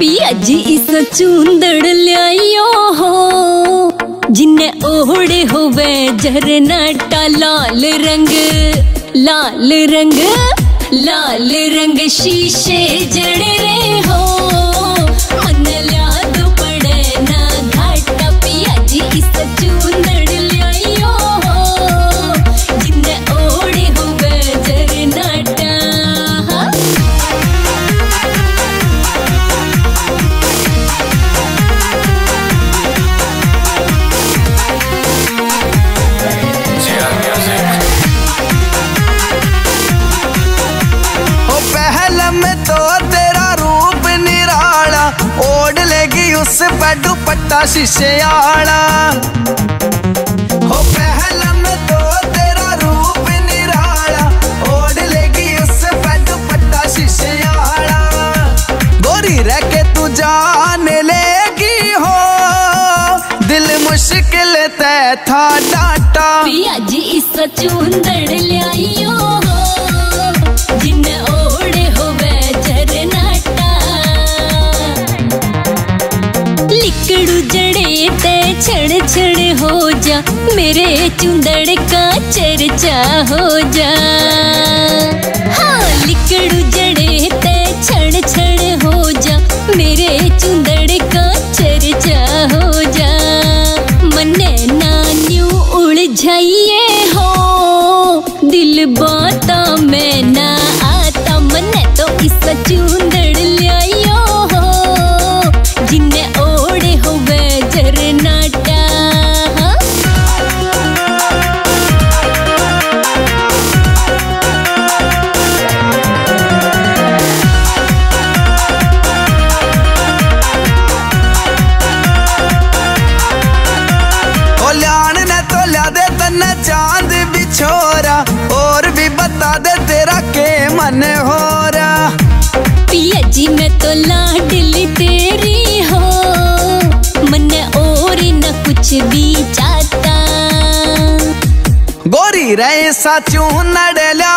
पिया जी इस चूंदड़ लियाओ हो जिन्ने ओहड़े होवे झरनाटा लाल रंग लाल रंग लाल रंग शीशे जड़ पे दुपट्टा शीशे आला ओ पहले में तो तेरा रूप निराला। ओढ़ लेगी उस शीशे आला गोरी रह के तू जान लेगी हो। दिल मुश्किल ते था डाटा। पिया जी इस मेरे चुंदड़ का चर्चा हो जा। हाँ लिकड़ू जड़े ते छड़ छड़ हो जा। मेरे चुंदड़ का चर्चा हो जा। मने नान्यू उलझाइए हो। दिल बाता मैं ना आता। मने तो इस चूंदड़ ल्या चाँद भी बिछोरा और भी बता दे तेरा के मन हो रहा पिया जी मैं तो लाडली तेरी हो। मन और न कुछ भी चाहता। गोरी रे साचू नड़ लाया